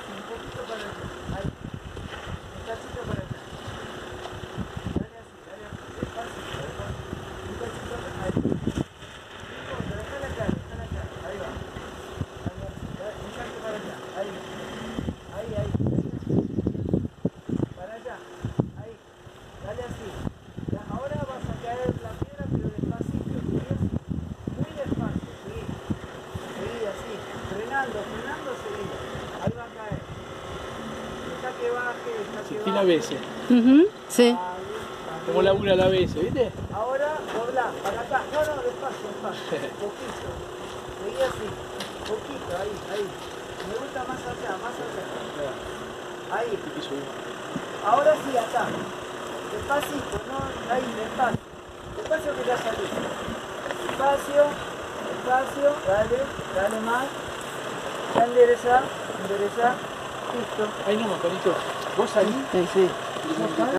así un poquito para allá. Ahí. Un cachito para allá. Dale así, dale así. Despacio, despacio. Un cachito ahí. Listo, déjala acá, déjala acá. Ahí va. Dale así. Dale, un cacho para allá. Ahí. Ahí, ahí. Para allá. Ahí. Dale así. Ya, ahora vas a caer la piedra, pero despacito. ¿ves? Muy despacio, sí. Sí, así. Frenando, frenando, seguido a veces. Ujú, Sí. Como labura a veces, ¿viste? Ahora dobla, para acá. No, no, despacio, despacio. Poquito. Seguí así. Poquito, ahí, ahí. Me gusta más allá, más allá. Ahí. Ahora sí, acá. Despacito, no, ahí, despacio. Despacio que ya salí. Despacio, despacio, dale, dale más. Ya endereza, endereza. Ahí nomás, Panito. Vos salís Sí, sí.